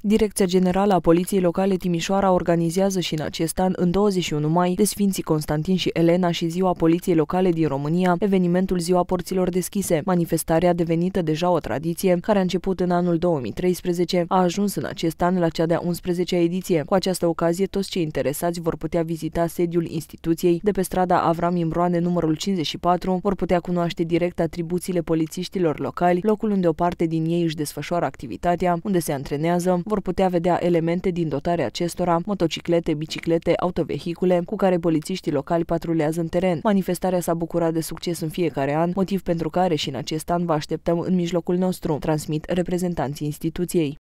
Direcția Generală a Poliției Locale Timișoara organizează și în acest an, în 21 mai, de Sfinții Constantin și Elena și Ziua Poliției Locale din România, evenimentul Ziua Porților Deschise. Manifestarea devenită deja o tradiție, care a început în anul 2013, a ajuns în acest an la cea de-a 11-a ediție. Cu această ocazie, toți cei interesați vor putea vizita sediul instituției de pe strada Avram Imbroane numărul 54, vor putea cunoaște direct atribuțiile polițiștilor locali, locul unde o parte din ei își desfășoară activitatea, unde se antrenează, vor putea vedea elemente din dotarea acestora, motociclete, biciclete, autovehicule, cu care polițiștii locali patrulează în teren. Manifestarea s-a bucurat de succes în fiecare an, motiv pentru care și în acest an vă așteptăm în mijlocul nostru, transmit reprezentanții instituției.